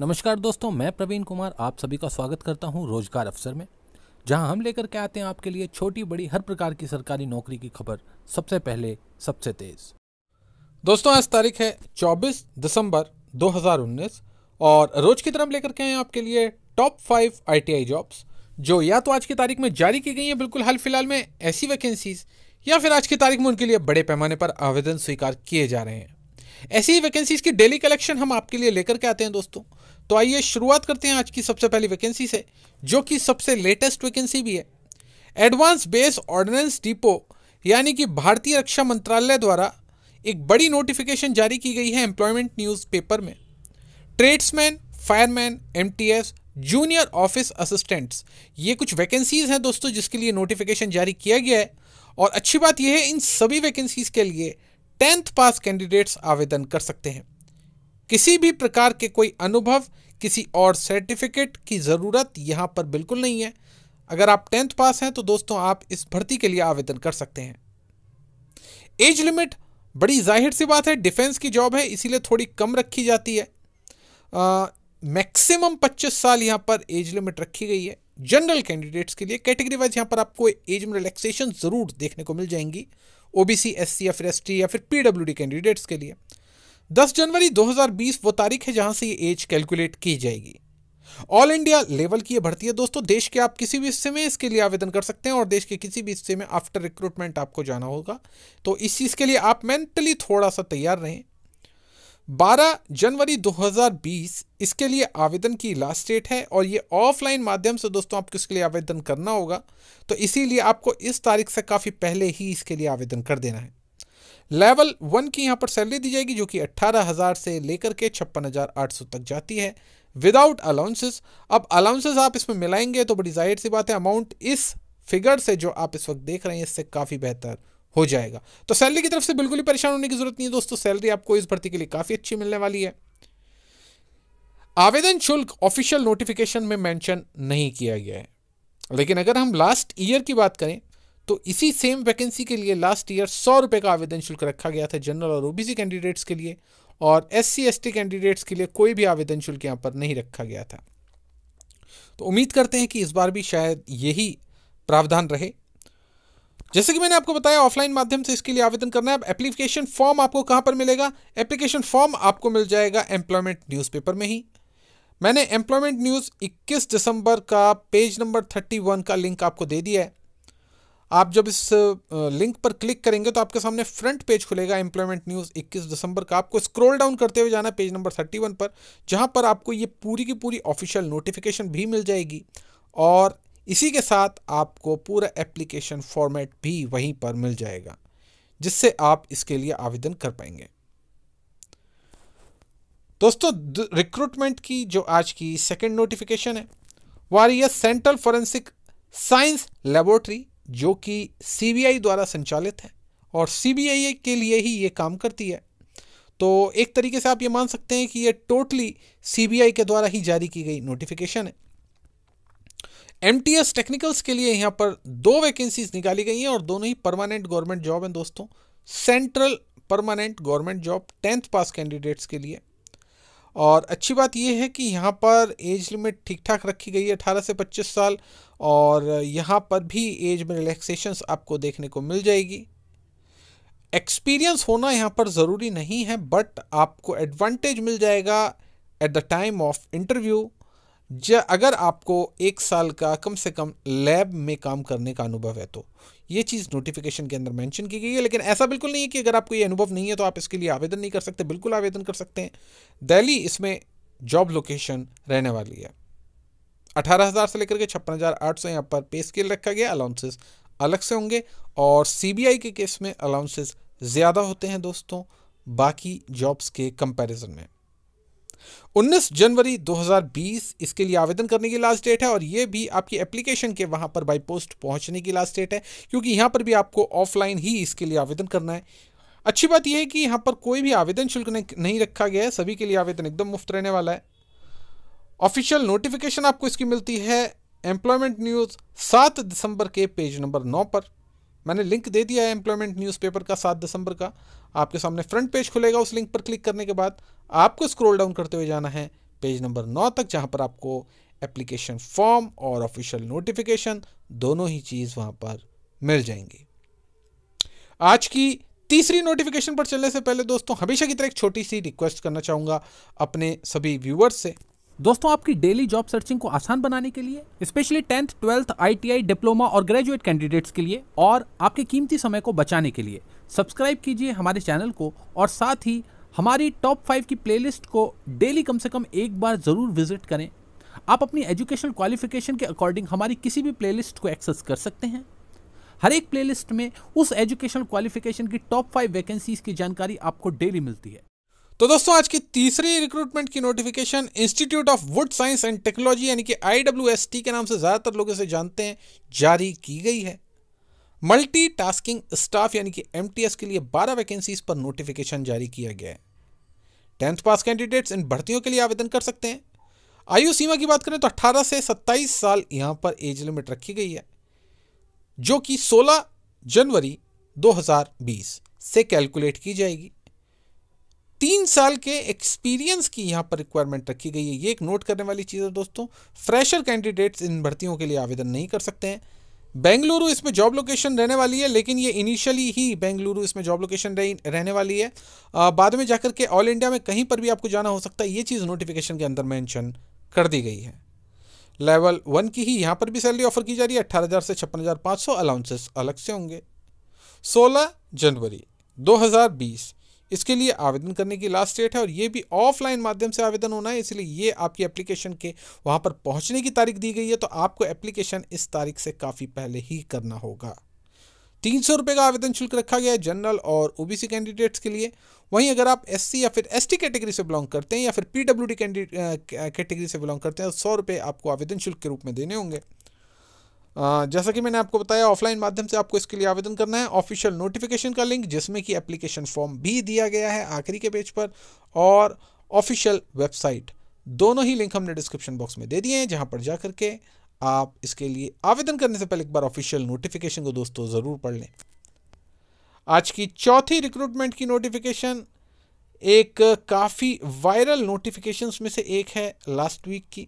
नमस्कार दोस्तों, मैं प्रवीण कुमार आप सभी का स्वागत करता हूँ रोज़गार अफसर में, जहाँ हम लेकर के आते हैं आपके लिए छोटी बड़ी हर प्रकार की सरकारी नौकरी की खबर सबसे पहले, सबसे तेज। दोस्तों, आज तारीख है 24 दिसंबर 2019 और रोज की तरफ़ लेकर के आए आपके लिए टॉप फाइव आईटीआई जॉब्स जो या तो आज की तारीख में जारी की गई है बिल्कुल हाल फ़िलहाल में ऐसी वैकेंसीज या फिर आज की तारीख में उनके लिए बड़े पैमाने पर आवेदन स्वीकार किए जा रहे हैं। ऐसी ही वैकेंसीज की डेली कलेक्शन हम आपके लिए लेकर के आते हैं दोस्तों। तो आइए शुरुआत करते हैं आज की सबसे पहली वैकेंसी से, जो कि सबसे लेटेस्ट वैकेंसी भी है। एडवांस बेस ऑर्डिनेंस डिपो यानी कि भारतीय रक्षा मंत्रालय द्वारा एक बड़ी नोटिफिकेशन जारी की गई है एम्प्लॉयमेंट न्यूज़ पेपर में। Tradesman fireman MTS junior office assistants ये कुछ वैकेंसीज हैं दोस्तों जिसके लिए नोटिफिकेशन जारी किया गया है। और अच्छी बात यह है, इन सभी वैकेंसीज के लिए टेंथ पास कैंडिडेट्स आवेदन कर सकते हैं। किसी भी प्रकार के कोई अनुभव, किसी और सर्टिफिकेट की ज़रूरत यहाँ पर बिल्कुल नहीं है। अगर आप टेंथ पास हैं तो दोस्तों, आप इस भर्ती के लिए आवेदन कर सकते हैं। एज लिमिट बड़ी ज़ाहिर सी बात है, डिफेंस की जॉब है, इसीलिए थोड़ी कम रखी जाती है। मैक्सिमम 25 साल यहाँ पर एज लिमिट रखी गई है। जनरल कैंडिडेट्स के लिए कैटेगरी वाइज यहाँ पर आपको एज में रिलैक्सेशन ज़रूर देखने को मिल जाएँगी। ओबीसी एससी या फिर एसटी या फिर पीडब्ल्यूडी कैंडिडेट्स के लिए। 10 जनवरी 2020 वो तारीख है जहाँ से ये एज कैलकुलेट की जाएगी। ऑल इंडिया लेवल की ये भर्ती है। दोस्तों, देश के आप किसी भी हिस्से में इसके लिए आवेदन कर सकते हैं और देश के किसी भी हिस्से में आफ्टर रिक्रूटमेंट आपको जाना होगा। तो इस चीज़ के लिए आप मेंटली थोड़ा सा तैयार रहें। 12 जनवरी 2020 इसके लिए आवेदन की लास्ट डेट है और ये ऑफलाइन माध्यम से दोस्तों आपको इसके लिए आवेदन करना होगा। तो इसीलिए आपको इस तारीख से काफ़ी पहले ही इसके लिए आवेदन कर देना है। लेवल वन की यहाँ पर सैलरी दी जाएगी जो कि अट्ठारह हज़ार से लेकर के छप्पन हज़ार आठ सौ तक जाती है। विदाउट अलाउंसेस अब अलाउंसेस आप इसमें मिलाएँगे तो बड़ी ज़ाहिर सी बात है अमाउंट इस फिगर से जो आप इस वक्त देख रहे हैं, इससे काफ़ी बेहतर हो जाएगा। तो सैलरी की तरफ़ से बिल्कुल ही परेशान होने की ज़रूरत नहीं है दोस्तों। सैलरी आपको इस भर्ती के लिए काफ़ी अच्छी मिलने वाली है। आवेदन शुल्क ऑफिशियल नोटिफिकेशन में मेंशन नहीं किया गया है। लेकिन अगर हम लास्ट ईयर की बात करें तो इसी सेम वैकेंसी के लिए लास्ट ईयर सौ रुपये का आवेदन शुल्क रखा गया था जनरल और ओबीसी कैंडिडेट्स के लिए और एस सी कैंडिडेट्स के लिए कोई भी आवेदन शुल्क यहाँ पर नहीं रखा गया था। तो उम्मीद करते हैं कि इस बार भी शायद यही प्रावधान रहे। जैसे कि मैंने आपको बताया, ऑफलाइन माध्यम से इसके लिए आवेदन करना है। एप्लीकेशन फॉर्म आपको कहाँ पर मिलेगा? एप्लीकेशन फॉर्म आपको मिल जाएगा एम्प्लॉयमेंट न्यूज़पेपर में ही। मैंने एम्प्लॉयमेंट न्यूज़ 21 दिसंबर का पेज नंबर 31 का लिंक आपको दे दिया है। आप जब इस लिंक पर क्लिक करेंगे तो आपके सामने फ्रंट पेज खुलेगा एम्प्लॉयमेंट न्यूज़ 21 दिसंबर का। आपको स्क्रॉल डाउन करते हुए जाना है पेज नंबर 31 पर, जहाँ पर आपको ये पूरी की पूरी ऑफिशियल नोटिफिकेशन भी मिल जाएगी। और इसी के साथ आपको पूरा एप्लीकेशन फॉर्मेट भी वहीं पर मिल जाएगा, जिससे आप इसके लिए आवेदन कर पाएँगे। दोस्तों रिक्रूटमेंट की जो आज की सेकेंड नोटिफिकेशन है, वो आ रही है सेंट्रल फॉरेंसिक साइंस लेबोरेटरी जो कि सीबीआई द्वारा संचालित है और सीबीआई के लिए ही ये काम करती है। तो एक तरीके से आप ये मान सकते हैं कि ये टोटली सीबीआई के द्वारा ही जारी की गई नोटिफिकेशन है। एम टी एस टेक्निकल्स के लिए यहाँ पर दो वैकेंसीज निकाली गई हैं और दोनों ही परमानेंट गवर्नमेंट जॉब हैं दोस्तों। Central permanent government job tenth pass candidates के लिए। और अच्छी बात यह है कि यहाँ पर एज लिमिट ठीक ठाक रखी गई है अठारह से पच्चीस साल और यहाँ पर भी एज में रिलैक्सेशंस आपको देखने को मिल जाएगी। एक्सपीरियंस होना यहाँ पर ज़रूरी नहीं है बट आपको एडवांटेज मिल जाएगा at the time of interview अगर आपको एक साल का कम से कम लैब में काम करने का अनुभव है तो ये चीज़ नोटिफिकेशन के अंदर मेंशन की गई है, लेकिन ऐसा बिल्कुल नहीं है कि अगर आपको ये अनुभव नहीं है तो आप इसके लिए आवेदन नहीं कर सकते। बिल्कुल आवेदन कर सकते हैं। दिल्ली इसमें जॉब लोकेशन रहने वाली है। अठारह हज़ार से लेकर के छप्पन हज़ार आठ सौ यहाँ पर पे स्केल रखा गया अलाउंसेस अलग से होंगे, और सीबीआई के केस में अलाउंसेस ज़्यादा होते हैं दोस्तों, बाकी जॉब्स के कंपैरिजन में। 19 जनवरी 2020 इसके लिए आवेदन करने की लास्ट डेट है और ये भी आपकी एप्लीकेशन के वहाँ पर बाई पोस्ट पहुँचने की लास्ट डेट है, क्योंकि यहाँ पर भी आपको ऑफलाइन ही इसके लिए आवेदन करना है। अच्छी बात यह है कि यहाँ पर कोई भी आवेदन शुल्क नहीं रखा गया है, सभी के लिए आवेदन एकदम मुफ़्त रहने वाला है। ऑफिशियल नोटिफिकेशन आपको इसकी मिलती है एम्प्लॉयमेंट न्यूज़ सात दिसंबर के पेज नंबर नौ पर। मैंने लिंक दे दिया है एम्प्लॉयमेंट न्यूज़पेपर का सात दिसंबर का। आपके सामने फ्रंट पेज खुलेगा उस लिंक पर क्लिक करने के बाद आपको स्क्रॉल डाउन करते हुए जाना है पेज नंबर नौ तक, जहाँ पर आपको एप्लीकेशन फॉर्म और ऑफिशियल नोटिफिकेशन दोनों ही चीज़ वहाँ पर मिल जाएँगी। आज की तीसरी नोटिफिकेशन पर चलने से पहले दोस्तों, हमेशा की तरह एक छोटी सी रिक्वेस्ट करना चाहूँगा अपने सभी व्यूअर्स से। दोस्तों, आपकी डेली जॉब सर्चिंग को आसान बनाने के लिए specially tenth twelfth ITI diploma और ग्रेजुएट कैंडिडेट्स के लिए और आपके कीमती समय को बचाने के लिए सब्सक्राइब कीजिए हमारे चैनल को और साथ ही हमारी टॉप फाइव की प्लेलिस्ट को डेली कम से कम एक बार ज़रूर विज़िट करें। आप अपनी एजुकेशन क्वालिफिकेशन के अकॉर्डिंग हमारी किसी भी प्लेलिस्ट को एक्सेस कर सकते हैं। हर एक प्लेलिस्ट में उस एजुकेशन क्वालिफिकेशन की टॉप फाइव वैकेंसीज की जानकारी आपको डेली मिलती है। तो दोस्तों, आज की तीसरी रिक्रूटमेंट की notification institute of wood science and technology यानी कि IWST के नाम से ज़्यादातर लोग इसे जानते हैं, जारी की गई है। मल्टी टास्किंग स्टाफ यानी कि एमटीएस के लिए 12 वैकेंसीज पर नोटिफिकेशन जारी किया गया है। टेंथ पास कैंडिडेट्स इन भर्तियों के लिए आवेदन कर सकते हैं। आयु सीमा की बात करें तो 18 से 27 साल यहाँ पर एज लिमिट रखी गई है, जो कि 16 जनवरी 2020 से कैलकुलेट की जाएगी। तीन साल के एक्सपीरियंस की यहाँ पर रिक्वायरमेंट रखी गई है। ये एक नोट करने वाली चीज़ है दोस्तों फ्रेशर कैंडिडेट्स इन भर्तियों के लिए आवेदन नहीं कर सकते हैं। बेंगलुरु इसमें जॉब लोकेशन रहने वाली है लेकिन ये इनिशियली ही बेंगलुरु इसमें जॉब लोकेशन रहने वाली है। आ, बाद में जाकर के ऑल इंडिया में कहीं पर भी आपको जाना हो सकता है ये चीज़ नोटिफिकेशन के अंदर मैंशन कर दी गई है। लेवल वन की ही यहाँ पर भी सैलरी ऑफ़र की जा रही है अट्ठारह हज़ार से छप्पन हज़ार पाँच सौ अलाउंसेस अलग से होंगे। सोलह जनवरी 2020 इसके लिए आवेदन करने की लास्ट डेट है और ये भी ऑफलाइन माध्यम से आवेदन होना है, इसलिए ये आपकी एप्लीकेशन के वहाँ पर पहुँचने की तारीख दी गई है तो आपको एप्लीकेशन इस तारीख से काफ़ी पहले ही करना होगा। तीन सौ रुपये का आवेदन शुल्क रखा गया है जनरल और ओबीसी कैंडिडेट्स के लिए। वहीं अगर आप एससी या फिर एसटी कैटेगरी से बिलोंग करते हैं या फिर पीडब्ल्यूडी कैटेगरी से बिलोंग करते हैं तो सौ रुपये आपको आवेदन शुल्क के रूप में देने होंगे। जैसा कि मैंने आपको बताया, ऑफलाइन माध्यम से आपको इसके लिए आवेदन करना है। ऑफिशियल नोटिफिकेशन का लिंक, जिसमें कि एप्लीकेशन फॉर्म भी दिया गया है आखिरी के पेज पर, और ऑफिशियल वेबसाइट। दोनों ही लिंक हमने डिस्क्रिप्शन बॉक्स में दे दिए हैं, जहाँ पर जाकर के आप इसके लिए आवेदन करने से पहले एक बार ऑफिशियल नोटिफिकेशन को दोस्तों ज़रूर पढ़ लें। आज की चौथी रिक्रूटमेंट की नोटिफिकेशन, एक काफ़ी वायरल नोटिफिकेशंस में से एक है लास्ट वीक की।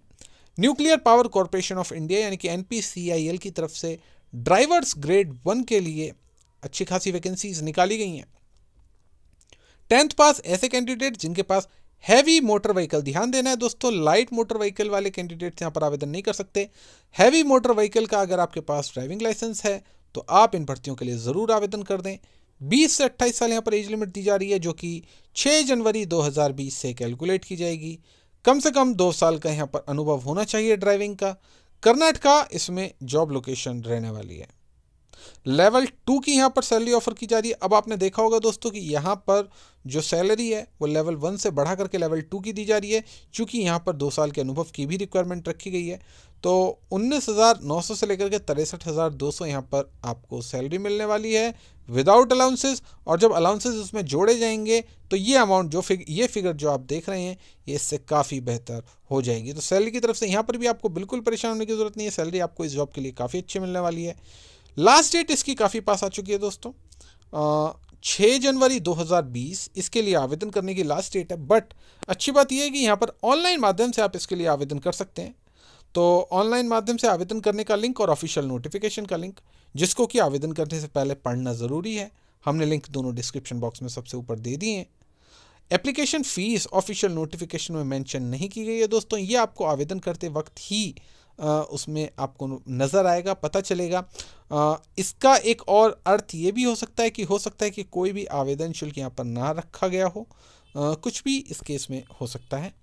Nuclear power corporation of India यानी कि एनपीसीआईएल की तरफ़ से ड्राइवर्स ग्रेड वन के लिए अच्छी खासी वैकेंसीज निकाली गई हैं। टेंथ पास ऐसे कैंडिडेट जिनके पास हैवी मोटर व्हीकल ध्यान देना है दोस्तों लाइट मोटर व्हीकल वाले कैंडिडेट यहाँ पर आवेदन नहीं कर सकते। हैवी मोटर व्हीकल का अगर आपके पास ड्राइविंग लाइसेंस है तो आप इन भर्तियों के लिए ज़रूर आवेदन कर दें। 20 से 28 साल यहाँ पर एज लिमिट दी जा रही है, जो कि 6 जनवरी 2020 से कैलकुलेट की जाएगी। कम से कम दो साल का यहाँ पर अनुभव होना चाहिए ड्राइविंग का। कर्नाटका इसमें जॉब लोकेशन रहने वाली है। लेवल टू की यहाँ पर सैलरी ऑफ़र की जा रही है। अब आपने देखा होगा दोस्तों कि यहाँ पर जो सैलरी है, वो लेवल वन से बढ़ा करके लेवल टू की दी जा रही है क्योंकि यहाँ पर दो साल के अनुभव की भी रिक्वायरमेंट रखी गई है। तो उन्नीस हज़ार नौ सौ से लेकर के तिरसठ हज़ार दो सौ यहाँ पर आपको सैलरी मिलने वाली है विदाउट अलाउंसेस और जब अलाउंसेस उसमें जोड़े जाएँगे तो ये अमाउंट जो फिग ये फिगर जो आप देख रहे हैं, ये इससे काफ़ी बेहतर हो जाएगी। तो सैलरी की तरफ़ से यहाँ पर भी आपको बिल्कुल परेशान होने की ज़रूरत नहीं है। सैलरी आपको इस जॉब के लिए काफ़ी अच्छी मिलने वाली है। लास्ट डेट इसकी काफ़ी पास आ चुकी है दोस्तों। छः जनवरी 2020 इसके लिए आवेदन करने की लास्ट डेट है बट अच्छी बात यह है कि यहाँ पर ऑनलाइन माध्यम से आप इसके लिए आवेदन कर सकते हैं। तो ऑनलाइन माध्यम से आवेदन करने का लिंक और ऑफिशियल नोटिफिकेशन का लिंक जिसको कि आवेदन करने से पहले पढ़ना ज़रूरी है। हमने लिंक दोनों डिस्क्रिप्शन बॉक्स में सबसे ऊपर दे दिए हैं। एप्लीकेशन फ़ीस ऑफिशियल नोटिफिकेशन में मेंशन नहीं की गई है दोस्तों। ये आपको आवेदन करते वक्त ही उसमें आपको नज़र आएगा, पता चलेगा। इसका एक और अर्थ ये भी हो सकता है कि, हो सकता है कि कोई भी आवेदन शुल्क यहाँ पर ना रखा गया हो। कुछ भी इस केस में हो सकता है।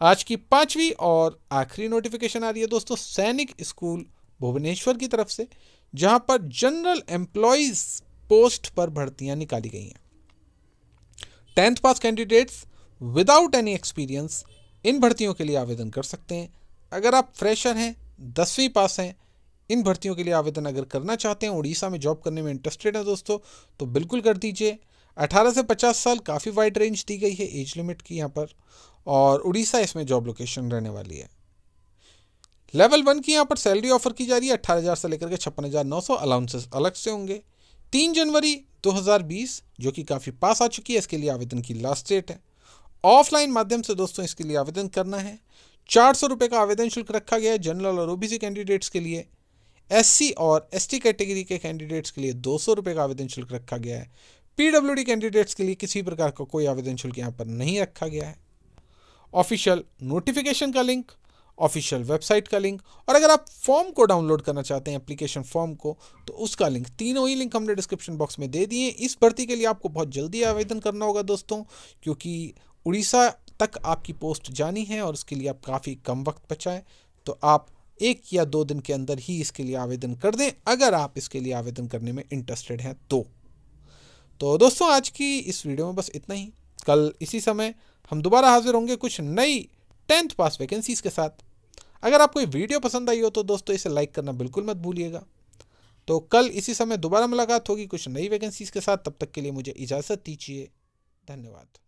आज की पांचवी और आखिरी नोटिफिकेशन आ रही है दोस्तों, सैनिक स्कूल भुवनेश्वर की तरफ़ से, जहाँ पर जनरल एम्प्लॉयज़ पोस्ट पर भर्तियाँ निकाली गई हैं। Tenth pass candidates without any experience इन भर्तियों के लिए आवेदन कर सकते हैं। अगर आप फ्रेशर हैं, दसवीं पास हैं, इन भर्तियों के लिए आवेदन अगर करना चाहते हैं, उड़ीसा में जॉब करने में इंटरेस्टेड हैं दोस्तों तो बिल्कुल कर दीजिए। 18 से 50 साल काफ़ी वाइड रेंज दी गई है एज लिमिट की यहाँ पर, और उड़ीसा इसमें जॉब लोकेशन रहने वाली है। लेवल वन की यहाँ पर सैलरी ऑफ़र की जा रही है, अट्ठारह हज़ार से लेकर के छप्पन हज़ार नौ सौ अलाउंसेस अलग से होंगे। तीन जनवरी 2020 जो कि काफ़ी पास आ चुकी है, इसके लिए आवेदन की लास्ट डेट है। ऑफलाइन माध्यम से दोस्तों इसके लिए आवेदन करना है। चार सौ रुपये का आवेदन शुल्क रखा गया है जनरल और ओबीसी कैंडिडेट्स के लिए। एससी और एसटी कैटेगरी के कैंडिडेट्स के लिए दो सौ रुपये का आवेदन शुल्क रखा गया है। पीडब्ल्यूडी कैंडिडेट्स के लिए किसी प्रकार का कोई आवेदन शुल्क यहाँ पर नहीं रखा गया है। ऑफिशियल नोटिफिकेशन का लिंक ऑफिशियल वेबसाइट का लिंक और अगर आप फॉर्म को डाउनलोड करना चाहते हैं एप्लीकेशन फॉर्म को तो उसका लिंक तीनों ही लिंक हमने डिस्क्रिप्शन बॉक्स में दे दिए इस भर्ती के लिए आपको बहुत जल्दी आवेदन करना होगा दोस्तों, क्योंकि उड़ीसा तक आपकी पोस्ट जानी है और उसके लिए आप काफ़ी कम वक्त बचाएँ। तो आप एक या दो दिन के अंदर ही इसके लिए आवेदन कर दें, अगर आप इसके लिए आवेदन करने में इंटरेस्टेड हैं तो। तो दोस्तों, आज की इस वीडियो में बस इतना ही। कल इसी समय हम दोबारा हाजिर होंगे कुछ नई टेंथ पास वैकेंसीज के साथ। अगर आपको ये वीडियो पसंद आई हो तो दोस्तों, इसे लाइक करना बिल्कुल मत भूलिएगा। तो कल इसी समय दोबारा मुलाकात होगी कुछ नई वैकेंसीज के साथ। तब तक के लिए मुझे इजाज़त दीजिए। धन्यवाद।